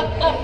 up, up.